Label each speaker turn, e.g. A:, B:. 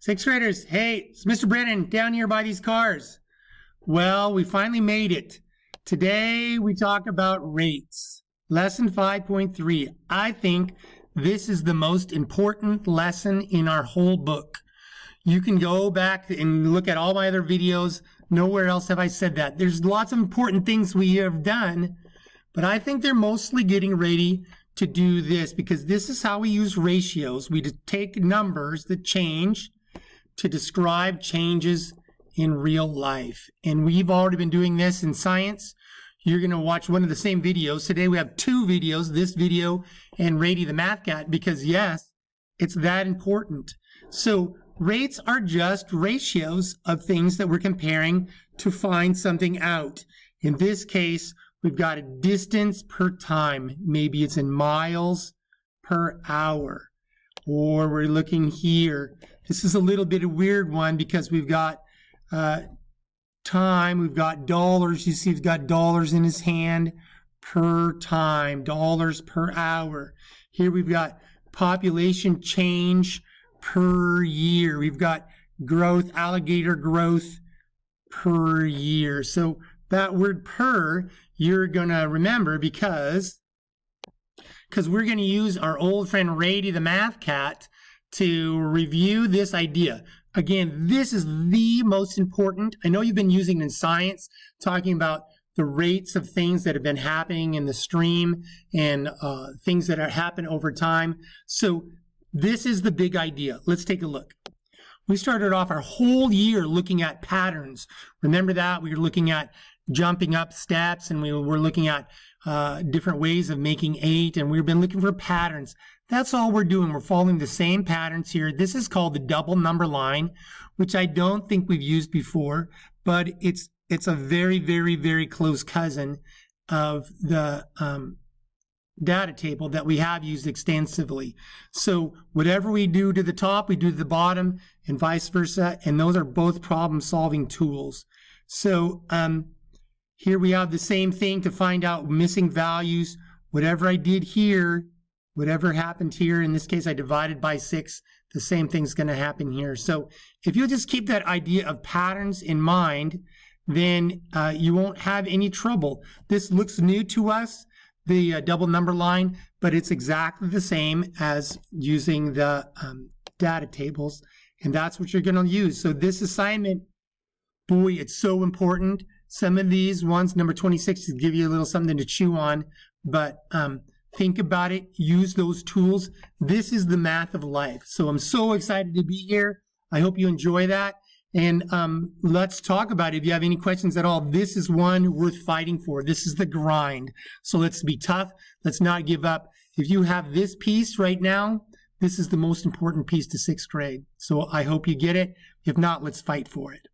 A: Sixth graders, hey, it's Mr. Brennan down here by these cars. Well, we finally made it. Today we talk about rates. Lesson 5.3. I think this is the most important lesson in our whole book. You can go back and look at all my other videos. Nowhere else have I said that. There's lots of important things we have done, but I think they're mostly getting ready to do this because this is how we use ratios. We take numbers that change to describe changes in real life. And we've already been doing this in science. You're going to watch one of the same videos. Today we have two videos, this video and Rady the Math Cat, because yes, it's that important. So rates are just ratios of things that we're comparing to find something out. In this case, we've got a distance per time. Maybe it's in miles per hour. Or we're looking here. This is a little bit of a weird one because we've got uh, time, we've got dollars. You see, he's got dollars in his hand per time, dollars per hour. Here we've got population change per year. We've got growth, alligator growth per year. So that word per, you're going to remember because because we're going to use our old friend Rady the math cat to review this idea. Again, this is the most important. I know you've been using in science, talking about the rates of things that have been happening in the stream and uh, things that happen over time. So this is the big idea. Let's take a look. We started off our whole year looking at patterns. Remember that? We were looking at jumping up steps and we were looking at uh, different ways of making eight and we've been looking for patterns. That's all we're doing. We're following the same patterns here. This is called the double number line, which I don't think we've used before, but it's it's a very, very, very close cousin of the um, data table that we have used extensively. So whatever we do to the top, we do to the bottom and vice versa. And those are both problem solving tools. So um, here we have the same thing to find out missing values. Whatever I did here, whatever happened here, in this case, I divided by six, the same thing's going to happen here. So if you just keep that idea of patterns in mind, then uh, you won't have any trouble. This looks new to us the uh, double number line, but it's exactly the same as using the um, data tables. And that's what you're going to use. So this assignment, boy, it's so important. Some of these ones, number 26, to give you a little something to chew on. But um, think about it. Use those tools. This is the math of life. So I'm so excited to be here. I hope you enjoy that. And um, let's talk about it. If you have any questions at all, this is one worth fighting for. This is the grind. So let's be tough. Let's not give up. If you have this piece right now, this is the most important piece to sixth grade. So I hope you get it. If not, let's fight for it.